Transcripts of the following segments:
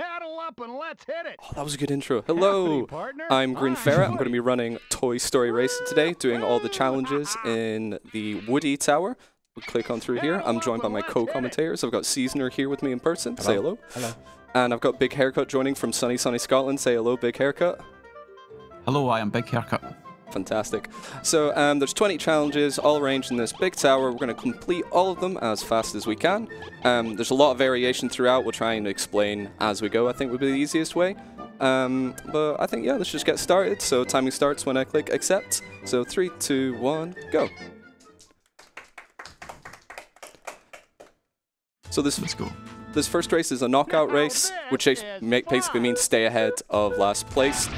Saddle up and let's hit it. Oh, that was a good intro. Hello, partner. I'm Green Hi, Ferret. I'm going to be running Toy Story Racing today, doing all the challenges in the Woody Tower. We'll click on through here. I'm joined by my co-commentators. I've got Seasoner here with me in person. Say hello. Hello. And I've got Big Haircut joining from sunny, sunny Scotland. Say hello, Big Haircut. Hello, I am Big Haircut. Fantastic. So um, there's 20 challenges all arranged in this big tower. We're going to complete all of them as fast as we can. Um, there's a lot of variation throughout. We'll try and explain as we go. I think would be the easiest way. Um, but I think yeah, let's just get started. So timing starts when I click accept. So three, two, one, go. So this Let's go. this first race is a knockout race, which basically means stay ahead of last place.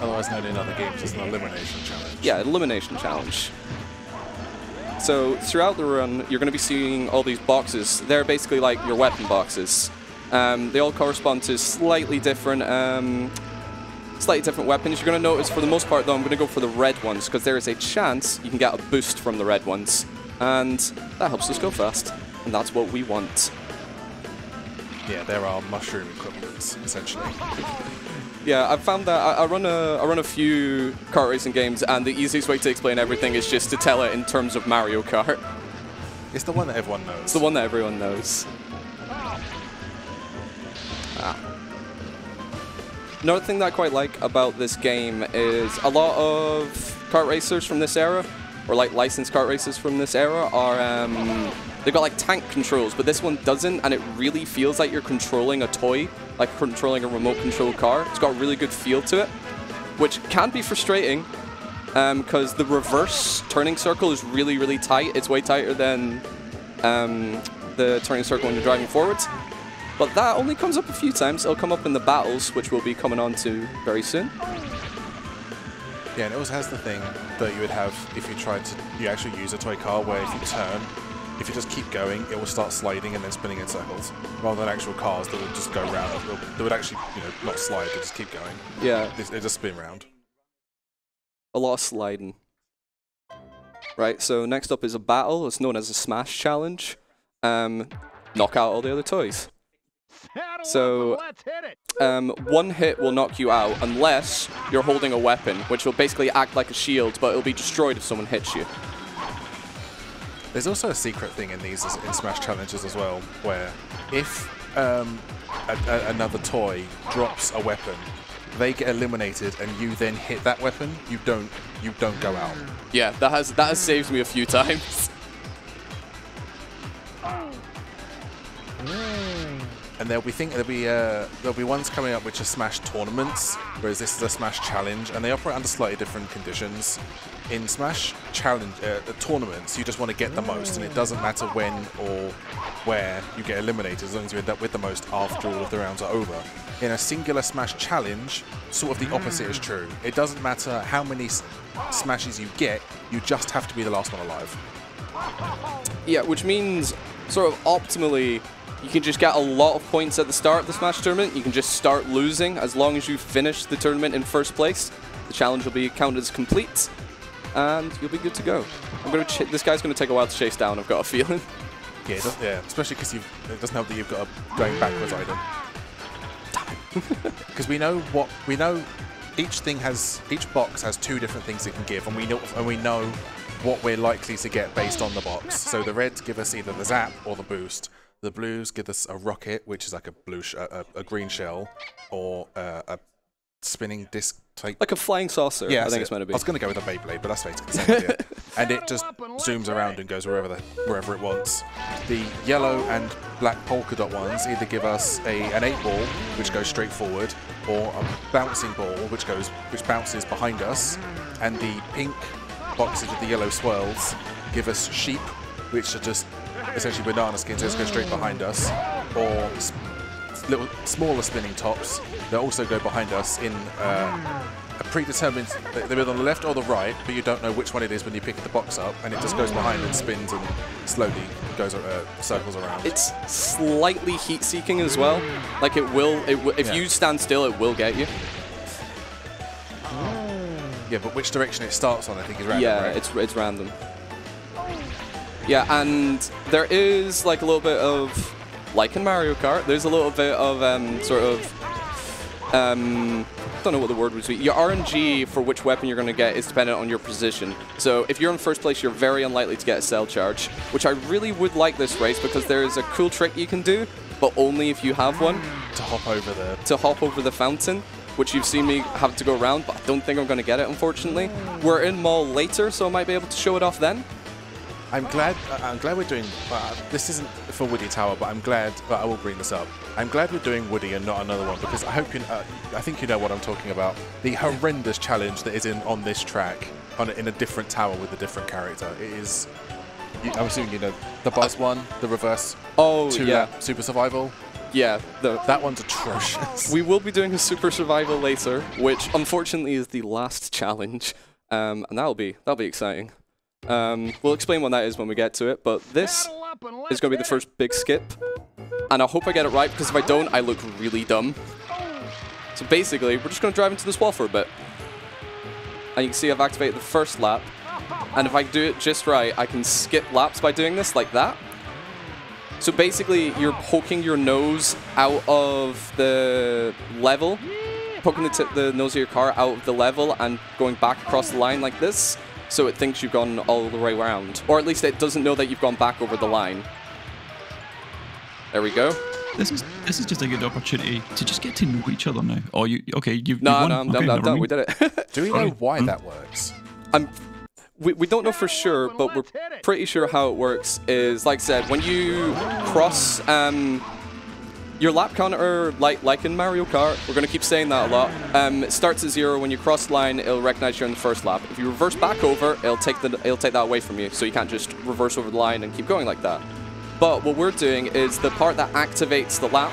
Otherwise known in other games as an elimination challenge. Yeah, elimination challenge. So throughout the run, you're going to be seeing all these boxes. They're basically like your weapon boxes. Um, they all correspond to slightly different, um, slightly different weapons. You're going to notice, for the most part, though, I'm going to go for the red ones because there is a chance you can get a boost from the red ones, and that helps us go fast. And that's what we want. Yeah, there are mushroom equivalents, essentially. Yeah, I've found that I, I run a I run a few kart racing games, and the easiest way to explain everything is just to tell it in terms of Mario Kart. It's the one that everyone knows. It's the one that everyone knows. Ah. Another thing that I quite like about this game is a lot of kart racers from this era, or like licensed kart racers from this era, are um, they've got like tank controls, but this one doesn't, and it really feels like you're controlling a toy, like controlling a remote control car. It's got a really good feel to it, which can be frustrating because the reverse turning circle is really, really tight. It's way tighter than um, the turning circle when you're driving forwards. But that only comes up a few times. It'll come up in the battles, which we'll be coming on to very soon. Yeah, and it also has the thing that you would have if you tried to you actually use a toy car where if you turn, if you just keep going, it will start sliding and then spinning in circles. Rather than actual cars that would just go round. They'll- would actually, you know, not slide, they just keep going. Yeah, They, they just spin round. a lot of sliding. Right, so next up is a battle. It's known as a Smash Challenge. Um, knock out all the other toys. So- up and let's hit it. Um, one hit will knock you out unless you're holding a weapon, which will basically act like a shield, but it'll be destroyed if someone hits you. There's also a secret thing in these in Smash challenges as well, where if um, a, a, another toy drops a weapon, they get eliminated, and you then hit that weapon. You don't. You don't go out. Yeah, that has that has saved me a few times. And there'll be think there'll be uh, there'll be ones coming up which are Smash tournaments, whereas this is a Smash challenge, and they operate under slightly different conditions. In Smash challenge uh, tournaments, you just want to get the most, and it doesn't matter when or where you get eliminated, as long as you end up with the most after all of the rounds are over. In a singular Smash challenge, sort of the opposite is true. It doesn't matter how many smashes you get, you just have to be the last one alive. Yeah, which means sort of optimally, you can just get a lot of points at the start of the Smash tournament. You can just start losing as long as you finish the tournament in first place. The challenge will be counted as complete, and you'll be good to go. I'm gonna. Ch- this guy's gonna take a while to chase down. I've got a feeling. Yeah, it yeah, especially because it doesn't help that you've got a going backwards item. Because we know what we know. Each thing has each box has two different things it can give, and we know and we know what we're likely to get based on the box. So the reds give us either the zap or the boost. The blues give us a rocket, which is like a blue, sh- a, a a green shell, or uh, a spinning disc type Like a flying saucer. Yeah, I think it. it's meant to be. I was going to go with a Beyblade, but that's basically the same idea. And it just zooms around and goes wherever the, wherever it wants. The yellow and black polka dot ones either give us a an eight ball, which goes straight forward, or a bouncing ball, which goes which bounces behind us. And the pink boxes with the yellow swirls give us sheep, which are just essentially banana skins, just go straight behind us, or s- little smaller spinning tops that also go behind us in uh, a predetermined. They're either on the left or the right, but you don't know which one it is when you pick the box up, and it just goes behind and spins and slowly goes uh, circles around. It's slightly heat-seeking as well. Like it will. It w- if Yeah. you stand still, it will get you. yeah, but which direction it starts on, I think, is random. yeah, right? it's it's random. Yeah, and there is like a little bit of like in Mario Kart, there's a little bit of um, sort of um, I don't know what the word would be. Your RNG for which weapon you're going to get is dependent on your position. So if you're in first place, you're very unlikely to get a cell charge, which I really would like this race because there is a cool trick you can do, but only if you have one, To hop over the. to hop over the fountain, which you've seen me have to go around, but I don't think I'm going to get it, unfortunately. We're in Mall later, so I might be able to show it off then. I'm glad. uh, I'm glad we're doing. Uh, this isn't for Woody Tower, but I'm glad. But I will bring this up. I'm glad we're doing Woody and not another one because I hope you. Uh, I think you know what I'm talking about. The horrendous challenge that is in on this track, on in a different tower with a different character. It is. You, I'm assuming you know the buzz one, the reverse Oh, two yeah. lap super survival. Yeah, the, That one's atrocious. We will be doing a super survival later, which unfortunately is the last challenge, um, and that'll be that'll be exciting. Um, we'll explain what that is when we get to it, but this Saddle up and let's is going to be the first big skip, and I hope I get it right because if I don't, I look really dumb. So basically, we're just going to drive into this wall for a bit, and you can see I've activated the first lap, and if I do it just right, I can skip laps by doing this like that. So basically, you're poking your nose out of the level, poking the, tip, the nose of your car out of the level and going back across the line like this, so it thinks you've gone all the way around. Or at least it doesn't know that you've gone back over the line. There we go. This is this is just a good opportunity to just get to know each other now. Oh, you okay? You've you've No, won. no, I'm, okay, I'm, I'm done. We did it. Do we know why that works? I'm, we, we don't know for sure, but we're pretty sure how it works is, like I said, when you cross um, your lap counter, like like in Mario Kart, we're going to keep saying that a lot, um, it starts at zero. When you cross the line, it'll recognize you're in the first lap. If you reverse back over, it'll take, the, it'll take that away from you, so you can't just reverse over the line and keep going like that. But what we're doing is the part that activates the lap,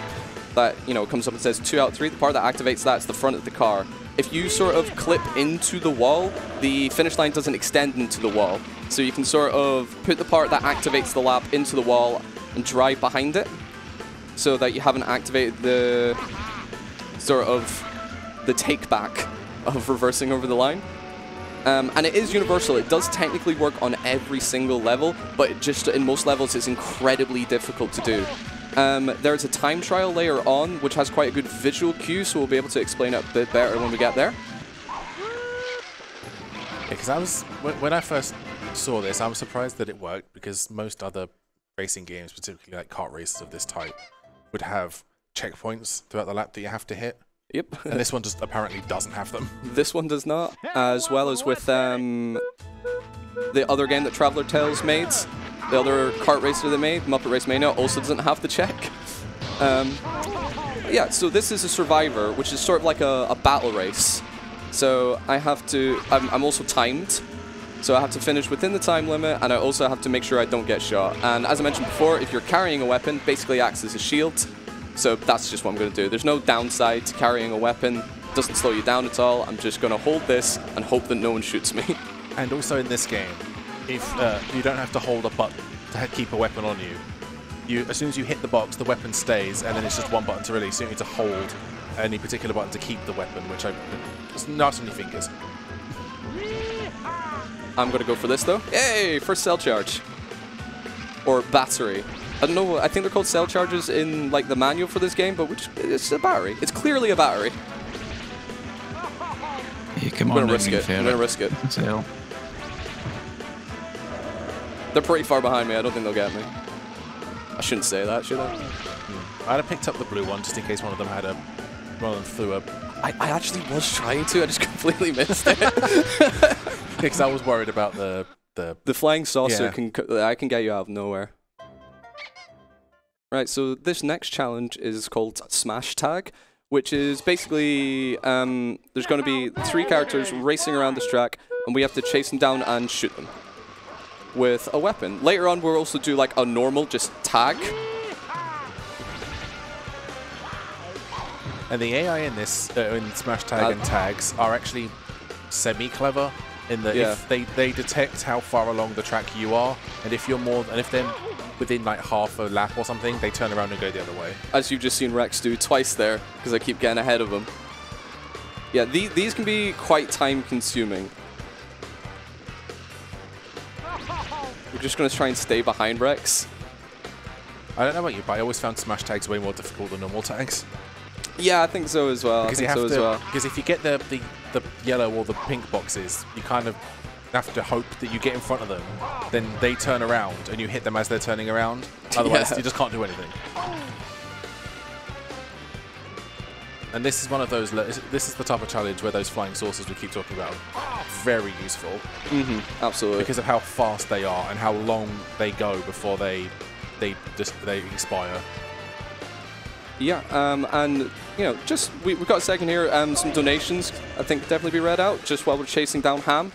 that you know comes up and says two out three. The part that activates that is the front of the car. If you sort of clip into the wall, the finish line doesn't extend into the wall. So you can sort of put the part that activates the lap into the wall and drive behind it, so that you haven't activated the sort of the take back of reversing over the line. Um, and it is universal. It does technically work on every single level, but just in most levels it's incredibly difficult to do. Um, there's a time trial later on, which has quite a good visual cue, so we'll be able to explain it a bit better when we get there. Because I was when, when I first saw this, I was surprised that it worked because most other racing games, particularly like kart races of this type, would have checkpoints throughout the lap that you have to hit, Yep. and this one just apparently doesn't have them. this one does not, as well as with um, the other game that Traveler Tales made. The other kart racer they made, Muppet RaceMania, also doesn't have the check. Um, yeah, so this is a Survivor, which is sort of like a, a battle race. So I have to, I'm, I'm also timed. So I have to finish within the time limit, and I also have to make sure I don't get shot. And as I mentioned before, if you're carrying a weapon, basically acts as a shield. So that's just what I'm going to do. There's no downside to carrying a weapon. It doesn't slow you down at all. I'm just going to hold this and hope that no one shoots me. And also in this game, if uh, you don't have to hold a button to keep a weapon on you, you as soon as you hit the box, the weapon stays, and then it's just one button to release. You don't need to hold any particular button to keep the weapon, which I it's not on your fingers. I'm going to go for this though. Yay! First cell charge. Or battery. I don't know, I think they're called cell charges in like the manual for this game, but which it's a battery. It's clearly a battery. Hey, come I'm on, going to risk it. I'm going to risk it. Sell. They're pretty far behind me. I don't think they'll get me. I shouldn't say that, should I? Hmm. I'd have picked up the blue one just in case one of them had a one of them threw I actually was trying to. I just completely missed it. because I was worried about the the the flying saucer Yeah. can I can get you out of nowhere. Right. So this next challenge is called Smash Tag, which is basically um, there's going to be three characters racing around this track, and we have to chase them down and shoot them with a weapon. Later on, we'll also do like a normal just tag. and the AI in this uh, in Smash Tag Uh, and tags are actually semi clever in that Yeah. if they they detect how far along the track you are, and if you're more and if they're within like half a lap or something, they turn around and go the other way. as you've just seen Rex do twice there, because I keep getting ahead of him. Yeah, the, these can be quite time consuming. We're just going to try and stay behind Rex. I don't know about you, but I always found smash tags way more difficult than normal tags. Yeah, I think so as well. I Because you think have so to, as well. because if you get the, the the yellow or the pink boxes, you kind of have to hope that you get in front of them, then they turn around and you hit them as they're turning around. Otherwise, Yeah. you just can't do anything. And this is one of those. This is the type of challenge where those flying saucers we keep talking about are very useful hmm Absolutely. because of how fast they are and how long they go before they they just they expire. Yeah, um, and you know, just we, we've got a second here. Um, some donations, I think, definitely be read out just while we're chasing down Ham.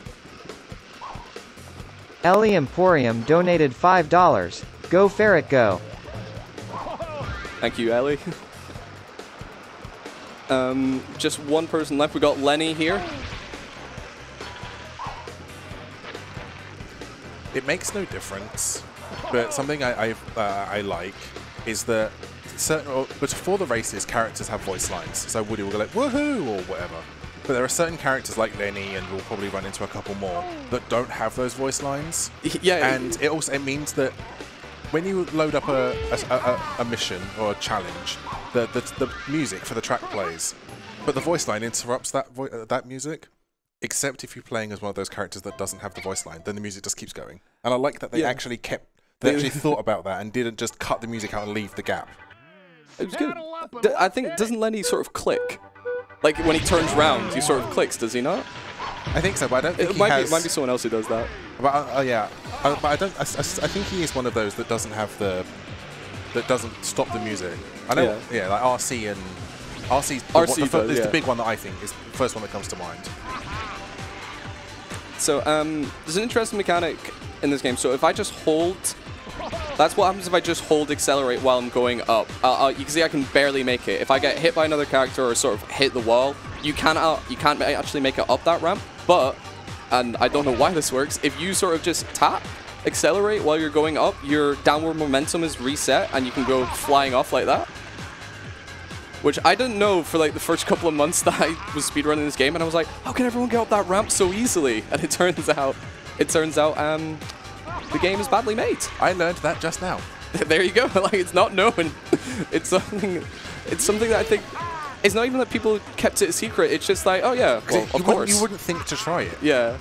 Ellie Emporium donated $5. Go Ferret go. Thank you, Ellie. um, just one person left. We got Lenny here. It makes no difference, but something I I, uh, I like is that certain. or- But for the races, characters have voice lines. So Woody will go like "woohoo" or whatever. But there are certain characters like Lenny, and we'll probably run into a couple more that don't have those voice lines. yeah, and it also it means that when you load up a, a, a, a mission or a challenge, the, the the music for the track plays, but the voice line interrupts that vo- uh, that music. Except if you're playing as one of those characters that doesn't have the voice line, then the music just keeps going. And I like that they Yeah. actually kept, They- actually thought about that and didn't just cut the music out and leave the gap. It was good. Saddle up and D- I think doesn't Lenny sort of click? Like when he turns round, he sort of clicks, does he not? I think so, but I don't think It he might has. be, might be someone else who does that. But uh, uh, yeah, uh, but I don't. I, I- I think he is one of those that doesn't have the, that doesn't stop the music. I know. Yeah. Yeah, like RC and RC. The, RC one- the, fir- does, is yeah. the big one that I think is the first one that comes to mind. So um, there's an interesting mechanic in this game. So if I just hold, that's what happens if I just hold accelerate while I'm going up. Uh, uh, you can see I can barely make it. If I get hit by another character or sort of hit the wall, you can't uh, you can't actually make it up that ramp. But and I don't know why this works. If you sort of just tap accelerate while you're going up, your downward momentum is reset and you can go flying off like that. Which I didn't know for like the first couple of months that I was speedrunning this game, and I was like, how can everyone get up that ramp so easily? And it turns out, it turns out, um, the game is badly made. I learned that just now. there you go. like it's not known. it's something. It's something that I think. It's not even that people kept it a secret. It's just like, oh yeah, well, of course. wouldn't, you wouldn't think to try it. Yeah.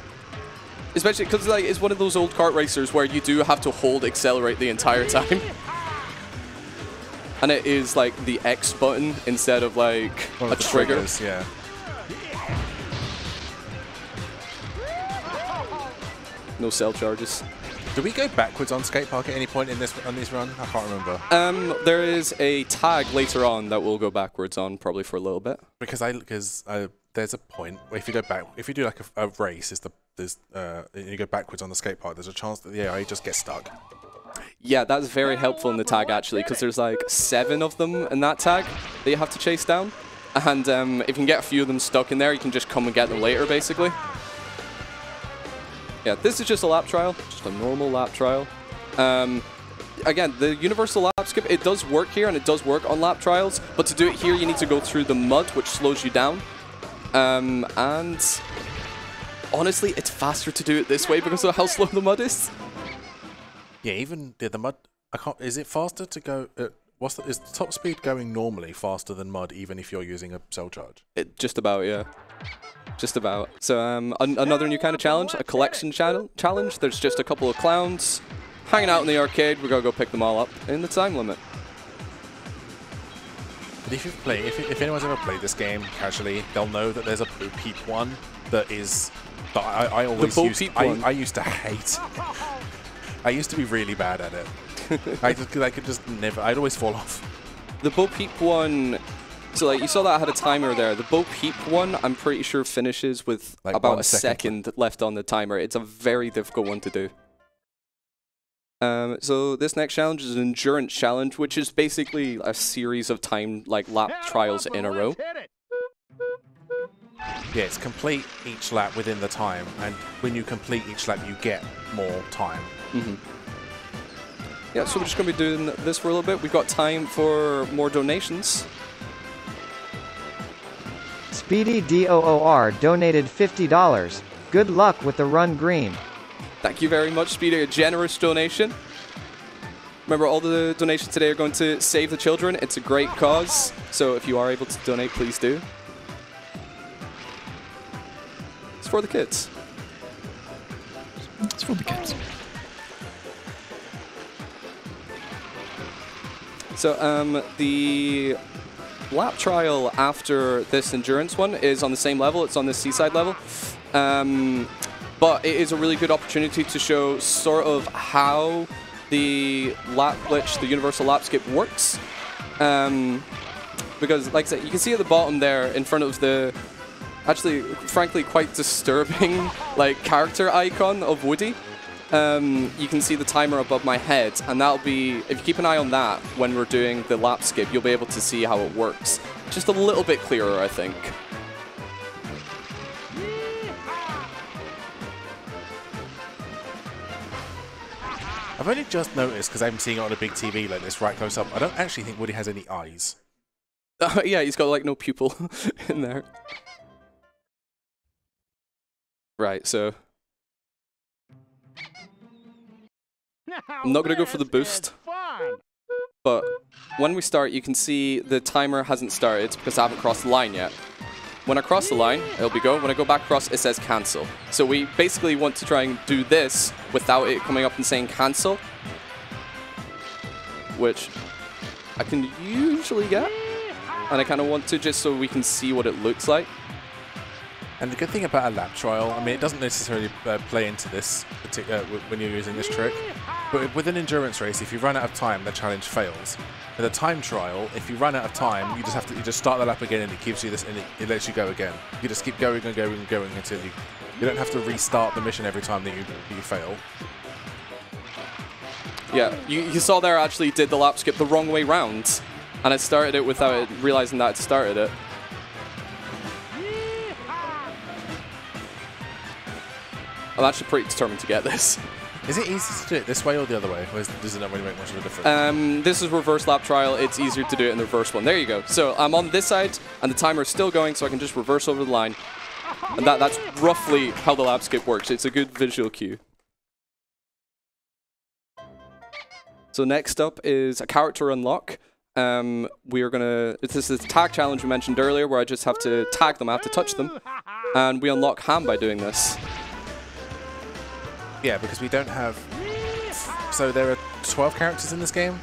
Especially because like it's one of those old kart racers where you do have to hold accelerate the entire time. And it is like the X button instead of like One a of trigger. triggers, yeah. No cell charges. Do we go backwards on skate park at any point in this on this run? I can't remember Um, there is a tag later on that we'll go backwards on probably for a little bit. because I because uh, there's a point where if you go back if you do like a, a race is the there's uh, and you go backwards on the skate park there's a chance that the AI just gets stuck. Yeah, that's very helpful in the tag actually, because there's like seven of them in that tag that you have to chase down. And um, if you can get a few of them stuck in there, you can just come and get them later, basically. Yeah, this is just a lap trial, just a normal lap trial. Um, again, the universal lap skip, it does work here and it does work on lap trials, but to do it here, you need to go through the mud, which slows you down. Um, and honestly, it's faster to do it this way because of how slow the mud is. Yeah, even yeah, the mud. I can't. Is it faster to go? Uh, what's the, is the top speed going normally faster than mud, even if you're using a cell charge? It, just about, yeah. Just about. So um, an- another new kind of challenge, a collection challenge. There's just a couple of clowns hanging out in the arcade. We're gonna go pick them all up in the time limit. But if you play, if, if anyone's ever played this game casually, they'll know that there's a Bo Peep one that is. That I, I always used, I? I used to hate. I used to be really bad at it. I just I could just never. I'd always fall off. The Bo Peep one. So like you saw that I had a timer there. The Bo Peep one, I'm pretty sure finishes with Like about a second. second left on the timer. It's a very difficult one to do. Um, so this next challenge is an endurance challenge, which is basically a series of time like lap Saddle trials in a row. let's hit it. Yeah, it's complete each lap within the time, and when you complete each lap, you get more time. Yeah, so we're just going to be doing this for a little bit. We've got time for more donations. Speedy DOOR donated $50. Good luck with the run green. Thank you very much, Speedy. A generous donation. Remember, all the donations today are going to save the children. It's a great cause. So if you are able to donate, please do. It's for the kids. It's for the kids. So um, the lap trial after this endurance one is on the same level. It's on the seaside level. Um, but it is a really good opportunity to show sort of how the lap glitch, the universal lap skip works. Um, because, like I said, you can see at the bottom there in front of the actually, frankly, quite disturbing like character icon of Woody. Um, you can see the timer above my head, and that'll be, if you keep an eye on that when we're doing the lap skip, you'll be able to see how it works. Just a little bit clearer, I think. I've only just noticed because I'm seeing it on a big TV like this right close up. I don't actually think Woody has any eyes. Uh, yeah, he's got like no pupil in there. Right, so I'm not gonna go for the boost. But when we start, you can see the timer hasn't started because I haven't crossed the line yet. When I cross the line, it'll be go. When I go back across, it says cancel. So we basically want to try and do this without it coming up and saying cancel. Which I can usually get. And I kind of want to just so we can see what it looks like. And the good thing about a lap trial, I mean, it doesn't necessarily uh, play into this uh, when you're using this trick, but with an endurance race, if you run out of time, the challenge fails. With a time trial, if you run out of time, you just have to you just start the lap again, and it gives you this, and it, it lets you go again. You just keep going and going and going until you you don't have to restart the mission every time that you you fail. Yeah, you, you saw there I actually did the lap skip the wrong way round. And I started it without it realizing that it started it. I'm actually pretty determined to get this. Is it easy to do it this way or the other way? Or is, does it not really make much of a difference? Um, this is reverse lap trial. It's easier to do it in the reverse one. There you go. So I'm on this side, and the timer is still going, so I can just reverse over the line. And that, that's roughly how the lap skip works. It's a good visual cue. So next up is a character unlock. Um, we are gonna. This is the tag challenge we mentioned earlier, where I just have to tag them. I have to touch them, and we unlock Ham by doing this. Yeah, because we don't have. So there are 12 characters in this game,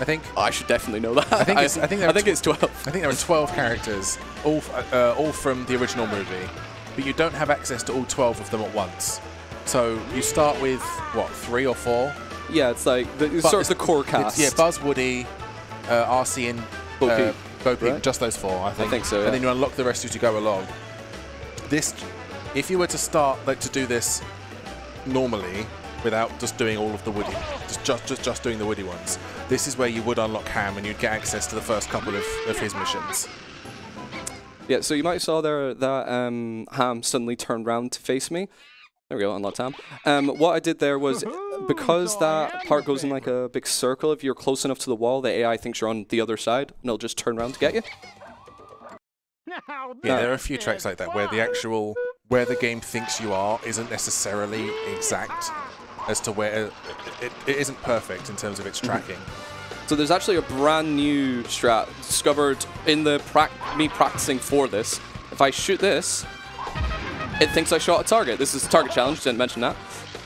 I think. I should definitely know that. I think it's- I think there I think it's 12. I think there are 12 characters, all uh, all from the original movie, but you don't have access to all 12 of them at once. So you start with what three or four? Yeah, it's like the, it's sort of the core cast. yeah, Buzz, Woody, uh, RC, and Bo uh, Peep, Bo Peep, right? just those four, I think. I think so, And then you unlock the rest as you go along. This, if you were to start like to do this normally, without just doing all of the Woody, just just just, just doing the Woody ones, this is where you would unlock Ham and you'd get access to the first couple of, of his missions. Yeah, so you might have saw there that um, Ham suddenly turned round to face me. There we go, unlocked Ham. Um, what I did there was, because that part goes in like a big circle, if you're close enough to the wall, the AI thinks you're on the other side, and it'll just turn around to get you. Yeah, there are a few tracks like that where the actual where the game thinks you are isn't necessarily exact as to where it, it, it isn't perfect in terms of its tracking. So there's actually a brand new strat discovered in the prac- me practicing for this. If I shoot this, it thinks I shot a target. This is a target challenge, didn't mention that.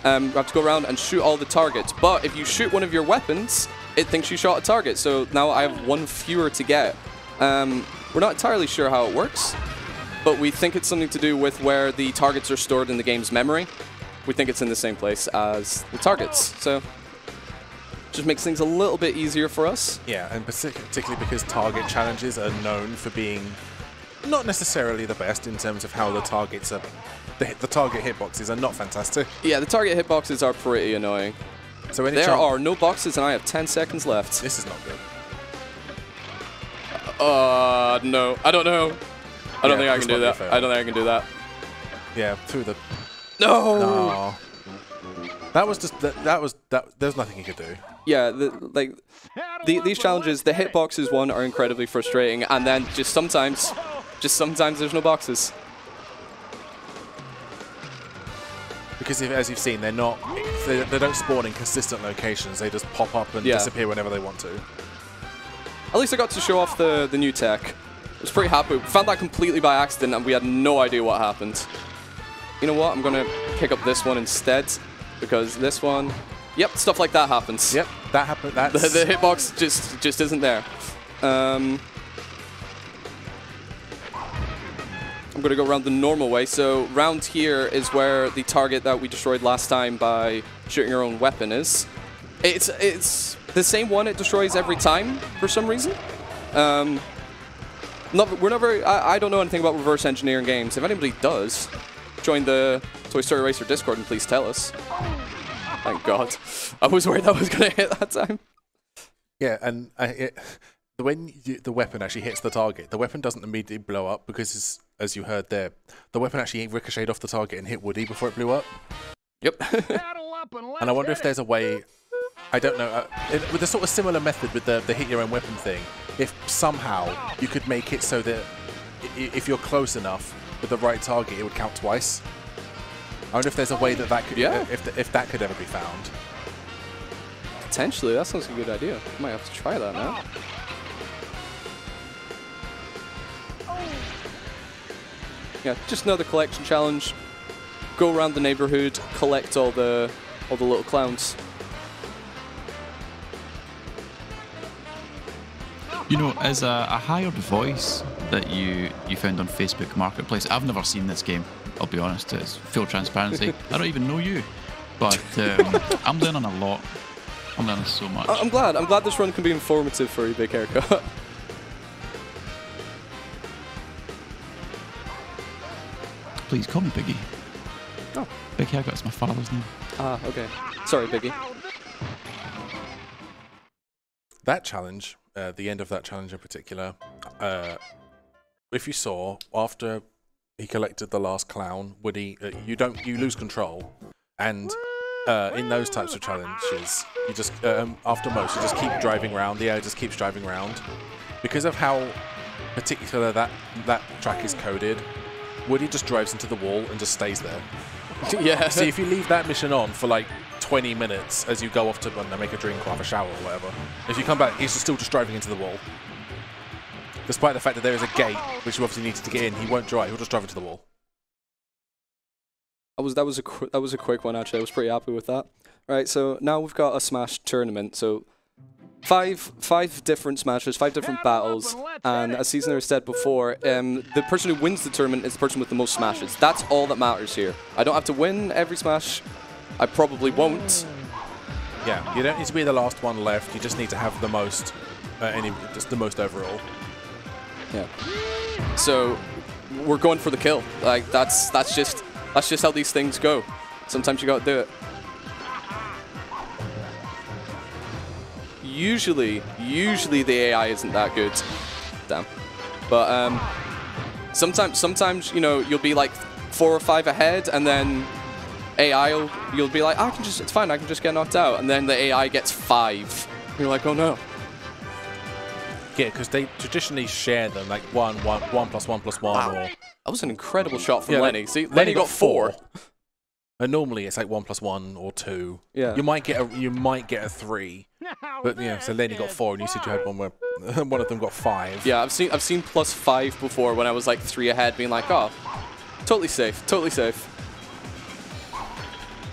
Um, you have to go around and shoot all the targets. But if you shoot one of your weapons, it thinks you shot a target. So now I have one fewer to get. Um, we're not entirely sure how it works, but we think it's something to do with where the targets are stored in the game's memory. We think it's in the same place as the targets. So just makes things a little bit easier for us. Yeah, and particularly because target challenges are known for being not necessarily the best in terms of how the targets are. The, the target hitboxes are not fantastic. Yeah, the target hitboxes are pretty annoying. So any There are no boxes, and I have 10 seconds left. This is not good. Uh, no. I don't know. I don't Yeah, think I can do might be a that. I don't think I can do that. Yeah, through the. No! No. That was just that. That was that. There's nothing you could do. Yeah, the, like, the, these challenges, the hitboxes one are incredibly frustrating, and then just sometimes, just sometimes there's no boxes. because if, as you've seen, they're not they, they don't spawn in consistent locations. They just pop up and Yeah. disappear whenever they want to. At least I got to show off the, the new tech. Was pretty happy. We found that completely by accident and we had no idea what happened. You know what? I'm going to pick up this one instead because this one... Yep, stuff like that happens. Yep, that happened. The, That's the hitbox just just isn't there. Um, I'm going to go around the normal way. So round here is where the target that we destroyed last time by shooting your own weapon is. It's it's the same one it destroys every time for some reason. Um, not, we're not very. I, I don't know anything about reverse engineering games. If anybody does, join the Toy Story Racer Discord and please tell us. Thank God. I was worried that was going to hit that time. yeah, and uh, it, when you, the weapon actually hits the target, the weapon doesn't immediately blow up because, as, as you heard there, the weapon actually ricocheted off the target and hit Woody before it blew up. Yep. And, And I wonder if there's a way. I don't know. Uh, it, with a sort of similar method with the, the hit your own weapon thing, if somehow you could make it so that if you're close enough with the right target, it would count twice. I wonder if there's a way that that could, Yeah. if, th- if that could ever be found. Potentially, that sounds like a good idea. Might have to try that now. Yeah, just another collection challenge. Go around the neighborhood, collect all the all the little clowns. You know, as a, a hired voice that you you found on Facebook Marketplace, I've never seen this game. I'll be honest, it's full transparency. I don't even know you, but um, I'm learning a lot. I'm learning so much. I- I'm glad. I'm glad this run can be informative for you, Big Haircut. Please call me Biggie. Oh. Big haircut's my father's name. ah, okay. Sorry, Biggie. That challenge, uh, the end of that challenge in particular, uh, if you saw after he collected the last clown, Woody, uh, you don't you lose control, and uh, in those types of challenges, you just um, after most you just keep driving around. The AI just keeps driving around because of how particular that that track is coded. Woody just drives into the wall and just stays there. yeah. See, if you leave that mission on for like 20 minutes as you go off to I know, make a drink or have a shower or whatever, if you come back, he's still just driving into the wall. Despite the fact that there is a gate, which you obviously needed to get in, he won't drive. He'll just drive into the wall. That was that was a qu- that was a quick one actually. I was pretty happy with that. Right, so now we've got a Smash tournament. So five five different smashes, five different battles, and as Seasoner said before, um, the person who wins the tournament is the person with the most smashes. That's all that matters here. I don't have to win every smash. I probably won't. Yeah, you don't need to be the last one left. You just need to have the most, uh, any, just the most overall. Yeah. So we're going for the kill. Like that's that's just that's just how these things go. Sometimes you gotta do it. Usually, usually the AI isn't that good. Damn. But um, sometimes, sometimes you know you'll be like four or five ahead, and then AI will you'll be like, "Ah, I can just it's fine. I can just get knocked out, and then the AI gets five. You're like, oh no. Yeah, because they traditionally share them like one, one, one plus one plus one, or That was an incredible shot from Yeah, Lenny. See, Lenny Lenny, got got four. And normally it's like one plus one or two. Yeah. You might get a you might get a three, but yeah. So Lenny got four, and you said you had one where one of them got five. Yeah, I've seen I've seen plus five before when I was like three ahead, being like, oh, totally safe, totally safe.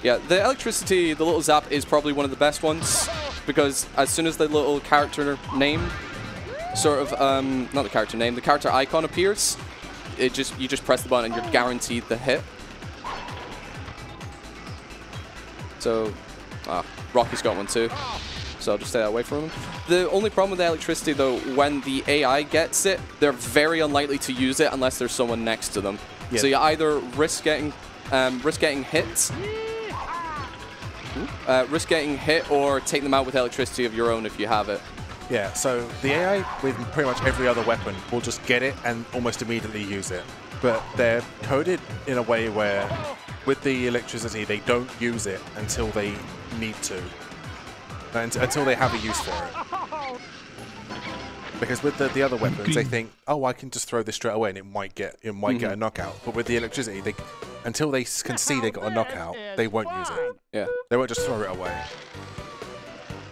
Yeah, the electricity, the little zap is probably one of the best ones because as soon as the little character name, sort of, um, not the character name, the character icon appears, it just you just press the button and you're guaranteed the hit. So, ah, Rocky's got one too. So I'll just stay away from him. The only problem with the electricity, though, when the AI gets it, they're very unlikely to use it unless there's someone next to them. Yeah. So you either risk getting um, risk getting hit, uh, risk getting hit, or take them out with electricity of your own if you have it. Yeah, so the AI with pretty much every other weapon will just get it and almost immediately use it. But they're coded in a way where with the electricity they don't use it until they need to. And until they have a use for it. Because with the, the other weapons, they think, oh, I can just throw this straight away and it might get it might get a mm-hmm. knockout. But with the electricity, they until they can see they got a knockout, they won't use it. Yeah. They won't just throw it away.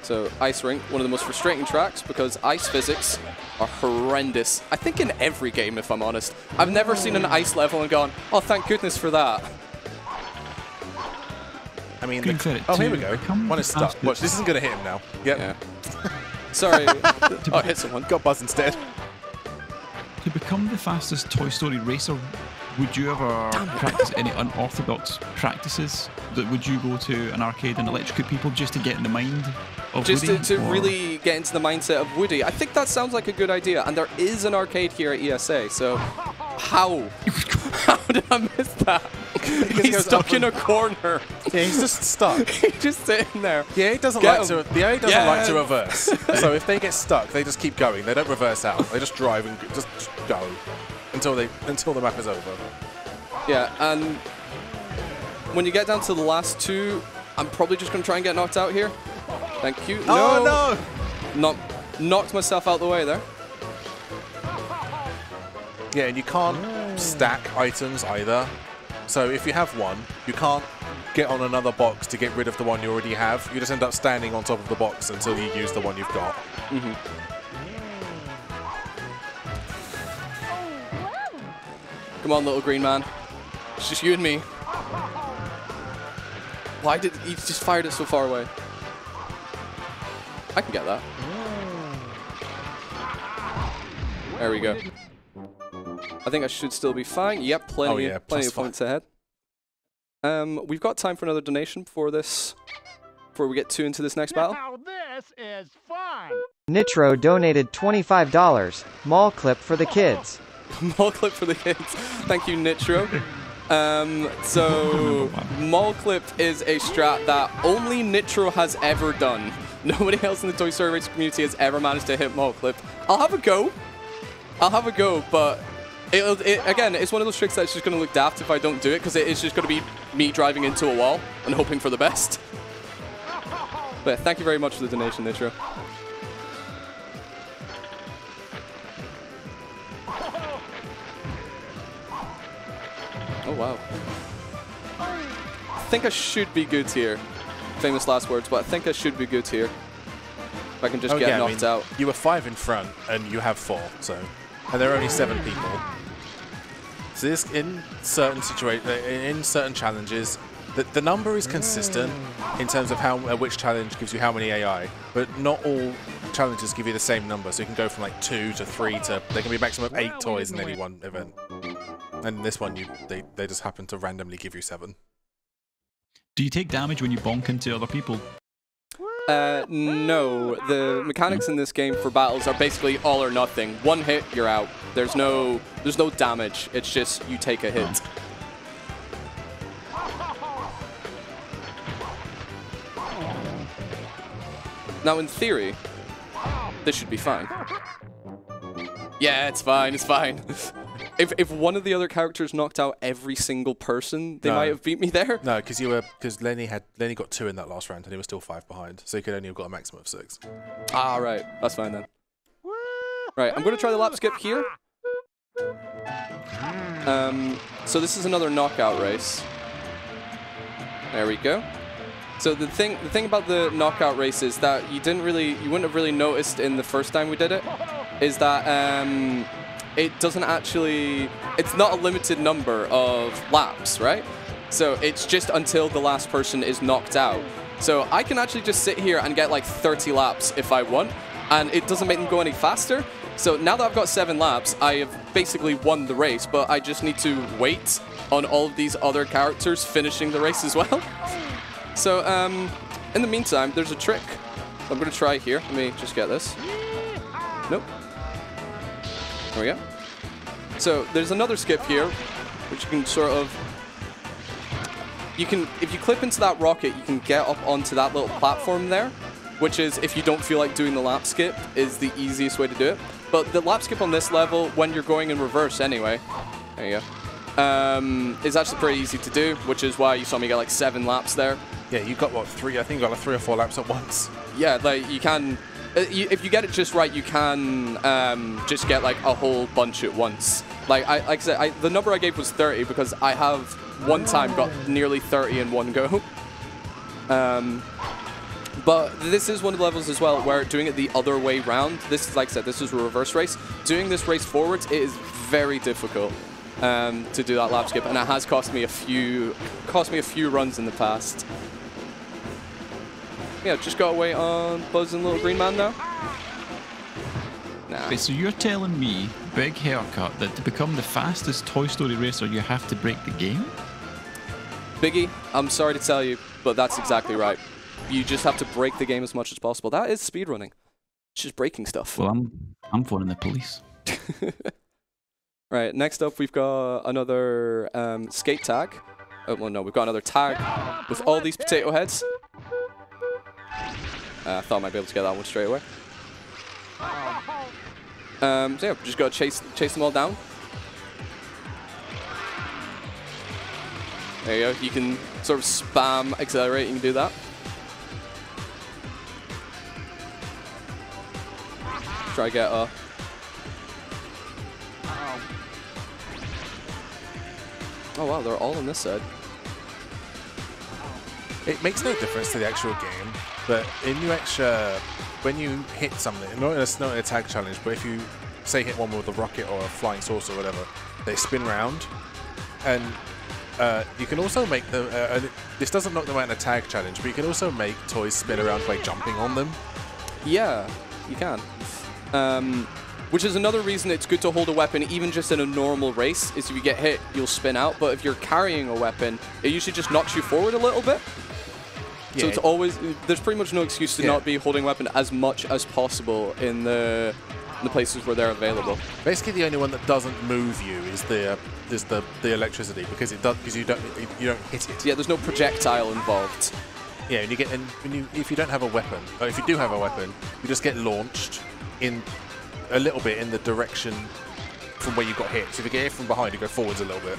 So Ice Rink, one of the most frustrating tracks because ice physics are horrendous. I think in every game, if I'm honest. I've never seen an ice level and gone, oh, thank goodness for that. I mean, the, oh, here we go. One is stuck. Watch, this isn't going to hit him now. Yep. Yeah. Sorry. oh, hit someone. Got Buzz instead. To become the fastest Toy Story racer, would you ever practice any unorthodox practices? That would you go to an arcade and electrocute people just to get in the mind of Woody? Just to, to really get into the mindset of Woody. I think that sounds like a good idea. And there is an arcade here at ESA, so how? how did I miss that? he He's goes stuck in a corner. Yeah, he's just stuck. He's just sitting there. The A doesn't Get like to. The A doesn't like to reverse. so if they get stuck, they just keep going. They don't reverse out. They just drive and just, just go until they until the map is over. Yeah, and when you get down to the last two, I'm probably just going to try and get knocked out here. Thank you. Oh, no, oh Not knocked myself out the way there. Yeah, and you can't stack items either. So if you have one, you can't get on another box to get rid of the one you already have. You just end up standing on top of the box until you use the one you've got. Mm-hmm. Come on, little green man. It's just you and me. Why did he just fired it so far away? I can get that. There we go. I think I should still be fine. Yep, plenty, Oh, yeah, plenty plus of five. points ahead. Um, we've got time for another donation before this, before we get too into this next battle. Now this is fun. Nitro donated $25. Mall clip for the kids. Mall clip for the kids. Thank you, Nitro. Um, so, Mall clip is a strat that only Nitro has ever done. Nobody else in the Toy Story Racer community has ever managed to hit Mall clip. I'll have a go. I'll have a go, but it'll, it, again, it's one of those tricks that's just going to look daft if I don't do it because it is just going to be me driving into a wall and hoping for the best. But thank you very much for the donation, Nitro. Oh, wow. I think I should be good here. Famous last words, but I think I should be good here. If I can just Oh, get yeah, I knocked mean, out. You were five in front, and you have four. So, and there are only seven people. So this in certain situations, in certain challenges, the, the number is consistent in terms of how uh, which challenge gives you how many AI, but not all challenges give you the same number. So you can go from like two to three to there can be a maximum of eight toys in any one event. And this one, you they, they just happen to randomly give you seven. Do you take damage when you bonk into other people? Uh, no. The mechanics in this game for battles are basically all or nothing. One hit, you're out. There's no, there's no damage. It's just you take a hit. Now, in theory, this should be fine. Yeah, it's fine. It's fine. if if one of the other characters knocked out every single person, they No. might have beat me there. No, because you were because Lenny had Lenny got two in that last round, and he was still five behind, so he could only have got a maximum of six. Ah, right. That's fine then. Right, I'm going to try the lap skip here. Um, so this is another knockout race. There we go. So the thing, the thing about the knockout race is that you didn't really, you wouldn't have really noticed in the first time we did it, is that um, it doesn't actually, it's not a limited number of laps, right? So it's just until the last person is knocked out. So I can actually just sit here and get like 30 laps if I want, and it doesn't make them go any faster. So now that I've got seven laps, I have basically won the race, but I just need to wait on all of these other characters finishing the race as well. So, um, in the meantime, there's a trick I'm going to try here. Let me just get this. Nope. There we go. So, there's another skip here, which you can sort of... You can, if you clip into that rocket, you can get up onto that little platform there, which is, if you don't feel like doing the lap skip, is the easiest way to do it. But the lap skip on this level, when you're going in reverse anyway, there you go, um, is actually pretty easy to do, which is why you saw me get like seven laps there. Yeah, you got what three? I think you got like three or four laps at once. yeah, like you can if you get it just right, you can um, just get like a whole bunch at once. Like I, like I said, I, the number I gave was 30 because I have one time got nearly 30 in one go. Um, but this is one of the levels as well where doing it the other way round. This is like I said, this is a reverse race. Doing this race forwards it is very difficult um, to do that lap skip, and it has cost me a few cost me a few runs in the past. Yeah, just got away on Buzz and Little Green Man now. Nah. Okay, so you're telling me, big haircut, that to become the fastest Toy Story racer, you have to break the game? Biggie, I'm sorry to tell you, but that's exactly right. You just have to break the game as much as possible. That is speedrunning. It's just breaking stuff. Well, I'm I'm phoning the police. right, next up we've got another um, skate tag. Oh, well, no, we've got another tag with all these potato heads. Uh, I thought I might be able to get that one straight away. Um, so yeah, just gotta chase chase them all down. There you go. You can sort of spam accelerate. You can do that. Try to get her. Oh wow, they're all on this side. It makes no difference to the actual game, but in Extra, when you hit something, not in, a, not a tag challenge, but if you say hit one with a rocket or a flying saucer or whatever, they spin round, and uh, you can also make them. Uh, this doesn't knock them out in a tag challenge, but you can also make toys spin around by jumping on them. Yeah, you can. Um, which is another reason it's good to hold a weapon even just in a normal race, is if you get hit, you'll spin out. But if you're carrying a weapon, it usually just knocks you forward a little bit. So it's always, there's pretty much no excuse to Yeah. not be holding weapon as much as possible in the, in the places where they're available. Basically, the only one that doesn't move you is the uh, is the the electricity because it does because you don't you don't hit it. Yeah, there's no projectile involved. Yeah, and you get and when you if you don't have a weapon, or if you do have a weapon, you just get launched in a little bit in the direction from where you got hit. So if you get hit from behind, you go forwards a little bit,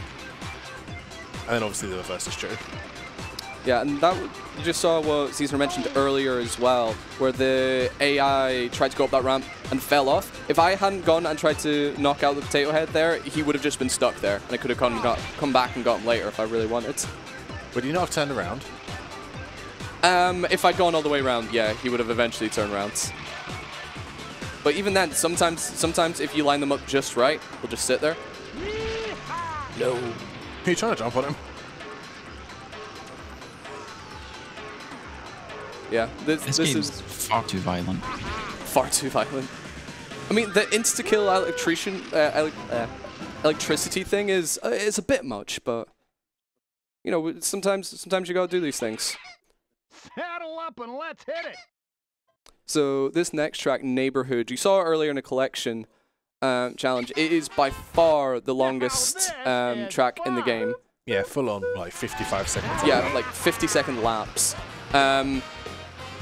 and then obviously the reverse is true. Yeah, and that you just saw what Caesar mentioned earlier as well, where the AI tried to go up that ramp and fell off. If I hadn't gone and tried to knock out the potato head there, he would have just been stuck there, and I could have come, got, come back and got him later if I really wanted. Would you not have turned around? Um, if I'd gone all the way around, yeah, he would have eventually turned around. But even then, sometimes, sometimes if you line them up just right, they'll just sit there. No. Are you trying to jump on him? Yeah, this, This, this game's is far too violent. far too violent. I mean, the insta-kill electrician, uh, ele- uh, electricity thing is uh, is a bit much, but you know, sometimes sometimes you gotta do these things. Saddle up and let's hit it. So this next track, Neighborhood, you saw earlier in a collection um, challenge. It is by far the longest um, track in the game. Yeah, full on like 55 seconds. Yeah, like 50 second laps. Um,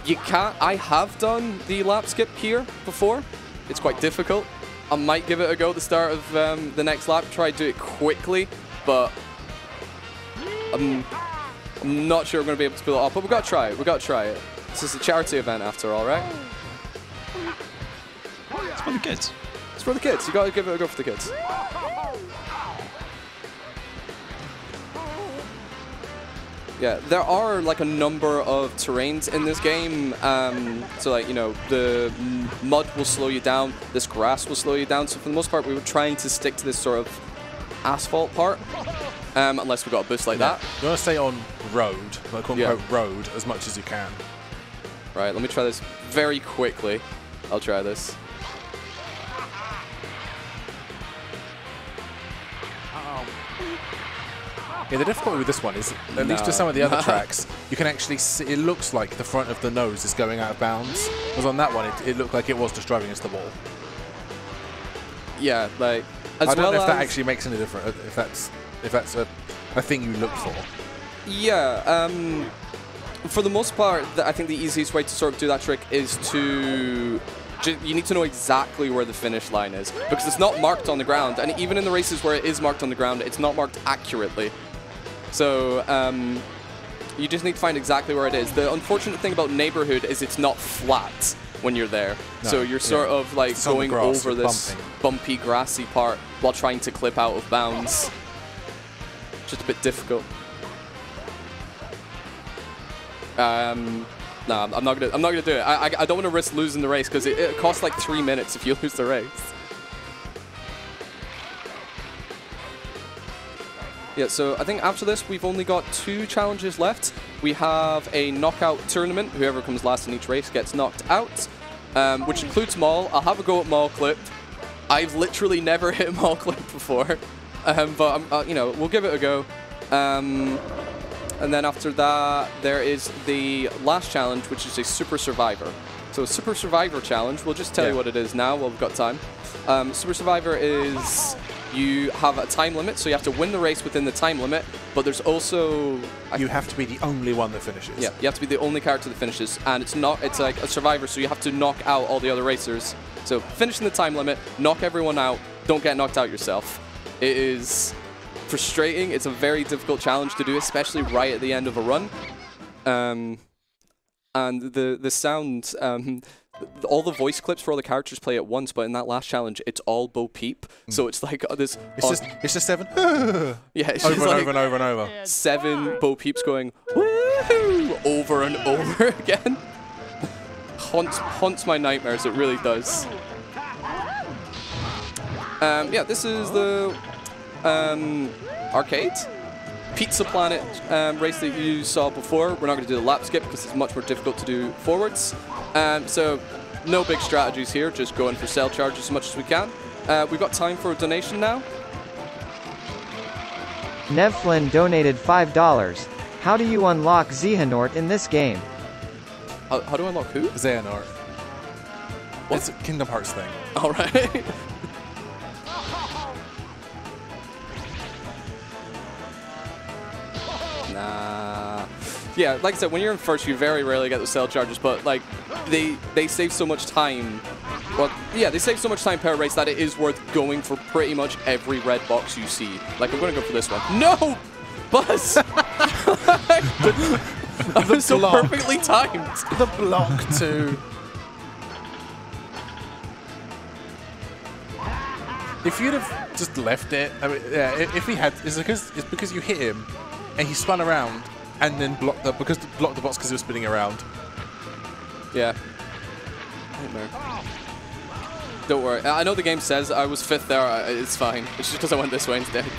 you can't. I have done the lap skip here before. It's quite difficult. I might give it a go at the start of um, the next lap. Try to do it quickly, but I'm, I'm not sure I'm going to be able to pull it off. But we've got to try it. We got to try it. This is a charity event after all, right? It's for the kids. It's for the kids. You got to give it a go for the kids. Yeah, there are like a number of terrains in this game. Um, so like you know, the mud will slow you down. This grass will slow you down. So for the most part, we were trying to stick to this sort of asphalt part, um, unless we got a boost like that. You want to stay on road, like quote Yeah. unquote road, as much as you can. Right, let me try this very quickly. I'll try this. Yeah, the difficulty with this one is, at least No. with some of the other tracks, you can actually see, it looks like the front of the nose is going out of bounds. Whereas on that one, it, it looked like it was just driving into the wall. Yeah, like as I don't well know if that actually makes any difference, if that's, if that's a, a thing you look for. Yeah, um, for the most part, I think the easiest way to sort of do that trick is to. You need to know exactly where the finish line is because it's not marked on the ground, and even in the races where it is marked on the ground, it's not marked accurately. So um, you just need to find exactly where it is. The unfortunate thing about neighborhood is it's not flat. when you're there. No, so you're sort yeah. of like going grass, over this bumping. bumpy, grassy part while trying to clip out of bounds. Just a bit difficult. Um, no, I'm not gonna. I'm not gonna do it. I, I, I don't want to risk losing the race because it, it costs like three minutes if you lose the race. Yeah, so I think after this, we've only got two challenges left. We have a knockout tournament. Whoever comes last in each race gets knocked out, um, which includes Mall. I'll have a go at Mall Clip. I've literally never hit Mall Clip before, um, but uh, you know we'll give it a go. Um, and then after that, there is the last challenge, which is a Super Survivor. So a Super Survivor challenge. We'll just tell Yeah. you what it is now while we've got time. Um, Super Survivor is you have a time limit, so you have to win the race within the time limit. But there's also You have to be the only one that finishes. yeah, you have to be the only character that finishes, and it's not. It's like a survivor, so you have to knock out all the other racers. So finishing the time limit, knock everyone out, don't get knocked out yourself. It is frustrating. It's a very difficult challenge to do, especially right at the end of a run. Um, and the the sound, um, all the voice clips for all the characters play at once, but in that last challenge, it's all Bo Peep. So it's like uh, this. It's just it's just seven yeah, it's and just like, over and over and over. seven Bo Peeps going woohoo over and over again. haunts haunts my nightmares. It really does. Um, yeah, this is the um, arcade Pizza Planet um, race that you saw before. We're not going to do the lap skip because it's much more difficult to do forwards. Um, so no big strategies here. Just going for cell charge as much as we can. Uh, we've got time for a donation now. Nev Flynn donated $5. How do you unlock Xehanort in this game? How, how do I unlock who? Xehanort. It's a Kingdom Hearts thing. All right. Yeah, like I said, when you're in first, you very rarely get the cell charges, but like they they save so much time. Well, yeah, they save so much time per race that it is worth going for pretty much every red box you see. Like I'm gonna go for this one. No, Buzz. was so block. perfectly timed. The block too. If you'd have just left it, I mean, yeah. If he had, it's because it's because you hit him, and he spun around and then blocked the because blocked the box because it was spinning around. Yeah. Nightmare. Don't worry. I know the game says I was fifth there. It's fine. It's just because I went this way instead.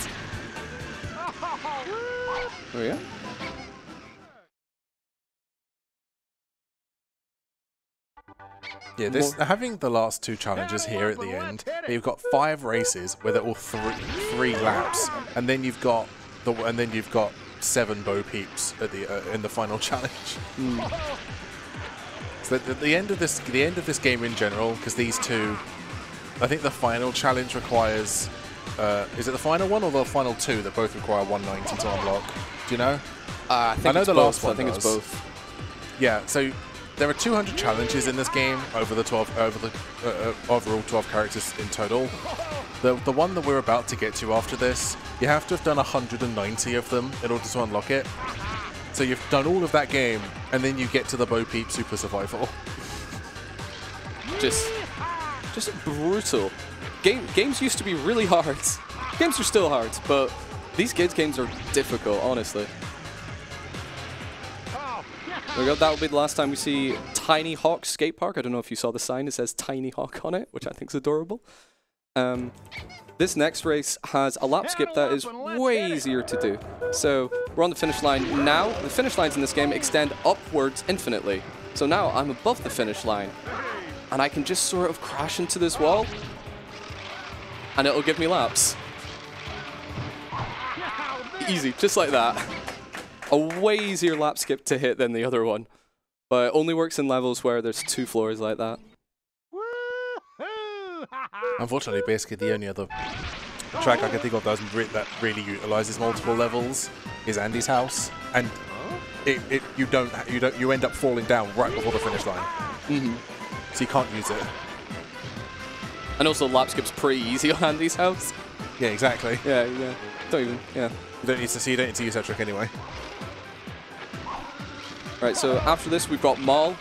Oh yeah. Yeah, this having the last two challenges here at the end, you've got five races where they're all three three laps, and then you've got the and then you've got seven Bo Peeps at the uh, in the final challenge. So at the, the end of this the end of this game in general, because these two, I think the final challenge requires. Uh, is it the final one or the final two that both require 190 to unlock? Do you know? Uh, I think I know it's the both. last one I think it's both. Yeah, so there are 200 challenges in this game over the 12 over the uh, uh, overall 12 characters in total. The the one that we're about to get to after this, you have to have done 190 of them in order to unlock it. So you've done all of that game, and then you get to the Bo Peep Super Survival. Just, just brutal. Game games used to be really hard. Games are still hard, but these kids games are difficult. Honestly. There we go. That will be the last time we see Tiny Hawk Skate Park. I don't know if you saw the sign. It says Tiny Hawk on it, which I think is adorable. Um, this next race has a lap skip that is way easier to do. So we're on the finish line now. The finish lines in this game extend upwards infinitely. So now I'm above the finish line, and I can just sort of crash into this wall, and it'll give me laps. Easy, just like that. A way easier lap skip to hit than the other one. But it only works in levels where there's two floors like that. Unfortunately, basically the only other track I can think of that, re- that really utilizes multiple levels is Andy's house, and it, it you don't you don't you end up falling down right before the finish line, hmm so you can't use it. And also lap skip's pretty easy on Andy's house. Yeah, exactly. Yeah, yeah. Don't even, yeah. You don't need to see. You don't need to use that trick anyway. Right, so after this we've got Mall.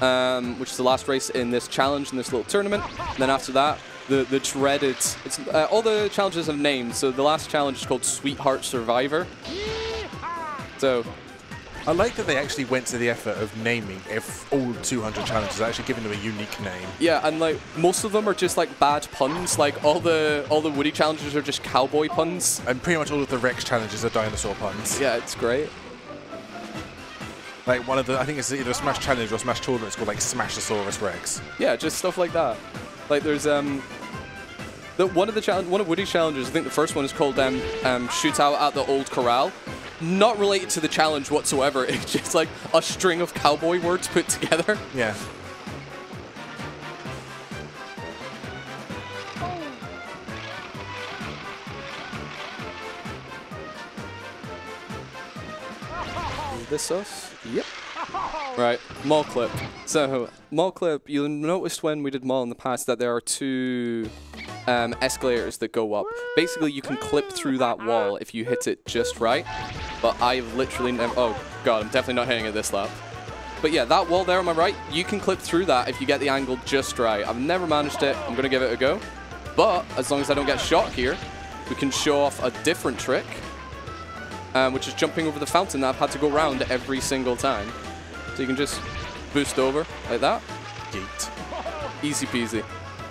um, which is the last race in this challenge in this little tournament. And then after that, the the dreaded. It's uh, all the challenges have names. So the last challenge is called Sweetheart Survivor. So I like that they actually went to the effort of naming ev- all 200 challenges, actually giving them a unique name. yeah, and like most of them are just like bad puns. Like all the all the Woody challenges are just cowboy puns. And pretty much all of the Rex challenges are dinosaur puns. Yeah, it's great. Like one of the, I think it's either a Smash Challenge or a Smash Tournament. It's called like Smashosaurus Rex. Yeah, just stuff like that. Like there's um the one of the challenge one of Woody's challenges, I think the first one is called um, um shootout at the old corral. Not related to the challenge whatsoever. It's just like a string of cowboy words put together. Yeah. Is this us? Yep. Right, mall clip. So, mall clip, you noticed when we did mall in the past that there are two um, escalators that go up. Basically, you can clip through that wall if you hit it just right. But I've literally never. Oh, God, I'm definitely not hitting it this lap. But yeah, that wall there on my right, you can clip through that if you get the angle just right. I've never managed it. I'm going to give it a go. But as long as I don't get shot here, we can show off a different trick um, which is jumping over the fountain that I've had to go around every single time. So you can just boost over like that. Yeet. Easy peasy.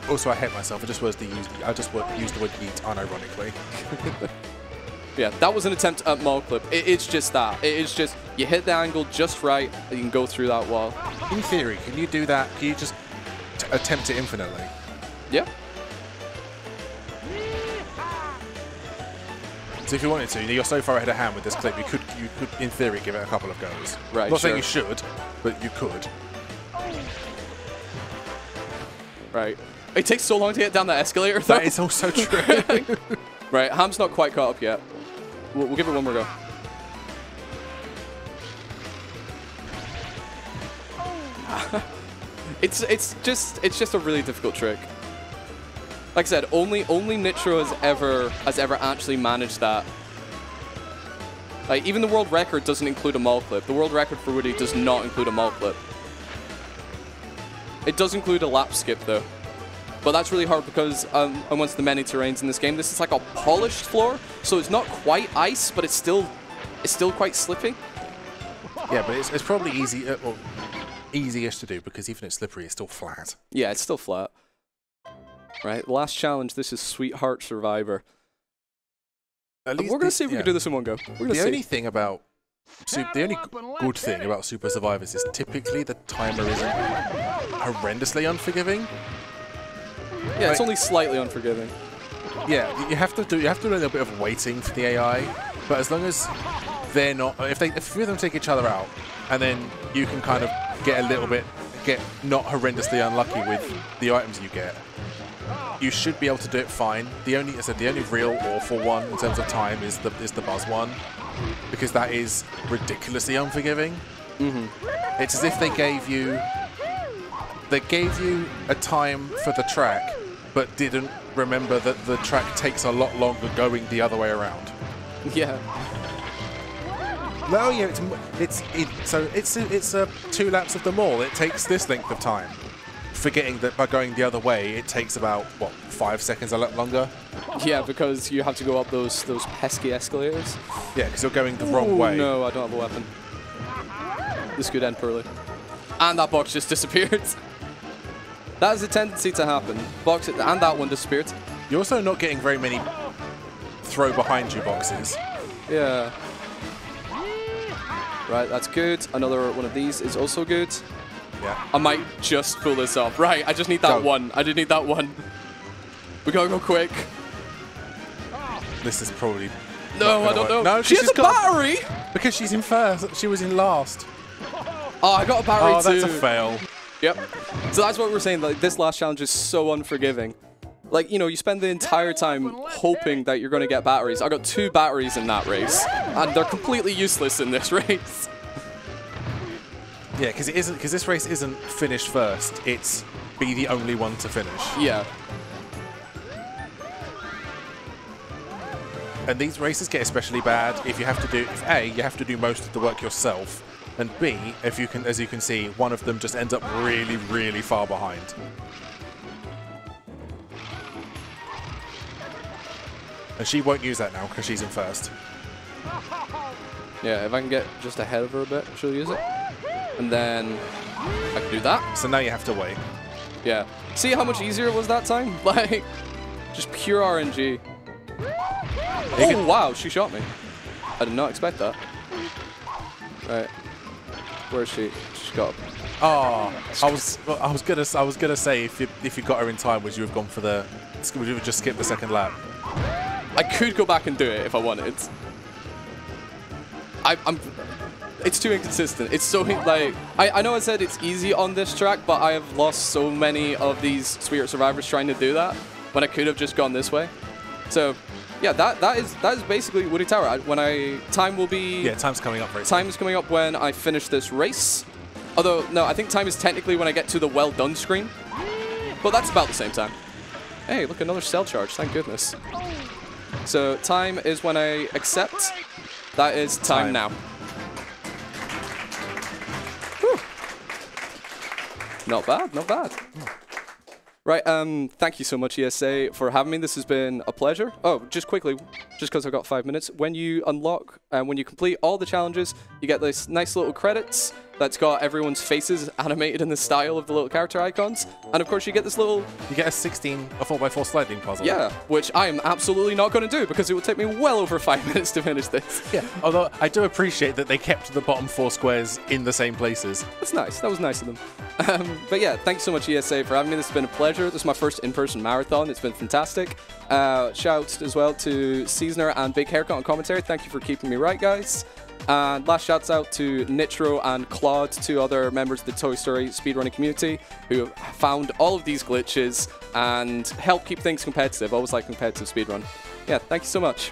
Also, I hate myself. I just was the use. I just used the word yeet unironically. Yeah, that was an attempt at mall clip. It, it's just that. It is just, you hit the angle just right, and you can go through that wall. In theory, can you do that? Can you just attempt it infinitely? Yeah. So if you wanted to, you're so far ahead of hand with this clip, you could, you could, in theory, give it a couple of goes. Right, Not saying you should, but you could. Right. It takes so long to get down that escalator, though. That is also true. Right, Hamm's not quite caught up yet. We'll, we'll give it one more go. it's it's just it's just a really difficult trick. Like I said, only only Nitro has ever has ever actually managed that. Like even the world record doesn't include a mall clip. The world record for Woody does not include a mall clip. It does include a lap skip though. But that's really hard because um, amongst the many terrains in this game, this is like a polished floor, so it's not quite ice, but it's still it's still quite slippy. yeah, but it's, it's probably easy, uh, well, easy-ish to do because even if it's slippery, it's still flat. Yeah, it's still flat. Right, last challenge. This is Sweetheart Survivor. At least we're gonna the- see if we yeah. can do this in one go. We're The see. only thing about Sup- the only good thing about Super Survivors is typically the timer isn't horrendously unforgiving. Yeah, it's only slightly unforgiving. Yeah, you have to do you have to do a little bit of waiting for the AI, but as long as they're not, if they if three of them take each other out, and then you can kind of get a little bit get not horrendously unlucky with the items you get, you should be able to do it fine. The only I said the only real awful one in terms of time is the is the buzz one, because that is ridiculously unforgiving. Mhm. It's as if they gave you they gave you a time for the track, but didn't remember that the track takes a lot longer going the other way around. Yeah, No, yeah, it's it's it, so it's a, it's a two laps of the mall. It takes this length of time. Forgetting that by going the other way, it takes about what five seconds a lap longer. yeah, because you have to go up those those pesky escalators. Yeah, because you're going the wrong way. No, I don't have a weapon. This could end poorly. And that box just disappeared. That is a tendency to happen. Box it and that one disappeared. You're also not getting very many throw behind you boxes. Yeah. Right, that's good. Another one of these is also good. Yeah. I might just pull this off. Right, I just need that Go. one. I just need that one. We gotta go quick. This is probably No, I don't gonna know. No, she has a battery. because she's in first. She was in last. Oh, I got a battery Oh, too. that's a fail. Yep. So that's what we're saying. Like this last challenge is so unforgiving. Like you know, you spend the entire time hoping that you're going to get batteries. I got two batteries in that race, and they're completely useless in this race. Yeah, because it isn't because this race isn't finish first. It's be the only one to finish. Yeah. And these races get especially bad if you have to do if a you have to do most of the work yourself, and B, if you can, as you can see, one of them just ends up really, really far behind. And she won't use that now because she's in first. Yeah, if I can get just ahead of her a bit, she'll use it. And then I can do that. So now you have to wait. Yeah. See how much easier it was that time? Like, just pure RNG. Oh, wow, she shot me. I did not expect that. Right. Where is she? She's got... Oh, I was, I was gonna, I was gonna say if you, if you got her in time, would you have gone for the, would you have just skipped the second lap? I could go back and do it if I wanted. I, I'm... It's too inconsistent. It's so, like... I, I know I said it's easy on this track, but I have lost so many of these Sweetheart Survivors trying to do that when I could have just gone this way. So, yeah, that that is that is basically Woody Tower. I, when I... Time will be... Yeah, time's coming up soon. Time is coming up when I finish this race. Although, no, I think time is technically when I get to the well done screen. But that's about the same time. Hey, look, another cell charge. Thank goodness. So time is when I accept. That is time, Time. now. Whew. Not bad, not bad. Hmm. Right, um, thank you so much, ESA, for having me. This has been a pleasure. Oh, just quickly, just because I've got five minutes. When you unlock and when you complete all the challenges, you get this nice little credits that's got everyone's faces animated in the style of the little character icons. And of course, you get this little You get a 16, a 4x4 sliding puzzle. yeah, which I am absolutely not going to do because it will take me well over five minutes to finish this. Yeah. Although I do appreciate that they kept the bottom four squares in the same places. That's nice. That was nice of them. Um, but yeah, thanks so much, ESA, for having me. This has been a pleasure. This is my first in-person marathon. It's been fantastic. Uh, shouts as well to Seasoner and Big Haircut on commentary. Thank you for keeping me right, guys. And last shouts out to Nitro and Claude, two other members of the Toy Story speedrunning community, who have found all of these glitches and help keep things competitive. Always like competitive speedrun. Yeah, thank you so much.